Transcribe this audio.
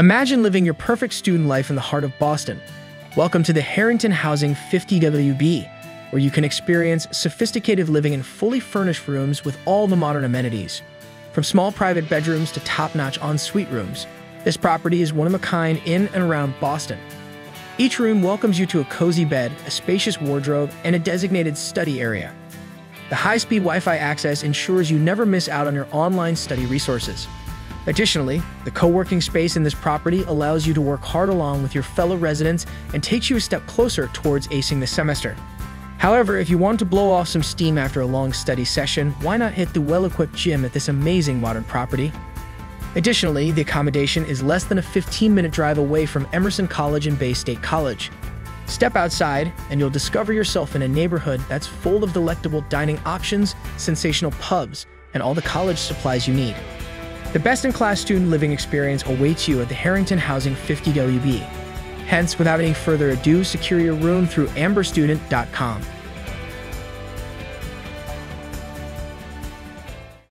Imagine living your perfect student life in the heart of Boston. Welcome to the Harrington Housing 50WB, where you can experience sophisticated living in fully furnished rooms with all the modern amenities. From small private bedrooms to top-notch ensuite rooms, this property is one of a kind in and around Boston. Each room welcomes you to a cozy bed, a spacious wardrobe, and a designated study area. The high-speed Wi-Fi access ensures you never miss out on your online study resources. Additionally, the co-working space in this property allows you to work hard along with your fellow residents and takes you a step closer towards acing the semester. However, if you want to blow off some steam after a long study session, why not hit the well-equipped gym at this amazing modern property? Additionally, the accommodation is less than a 15-minute drive away from Emerson College and Bay State College. Step outside, and you'll discover yourself in a neighborhood that's full of delectable dining options, sensational pubs, and all the college supplies you need. The best-in-class student living experience awaits you at the Harrington Housing 50WB. Hence, without any further ado, secure your room through amberstudent.com.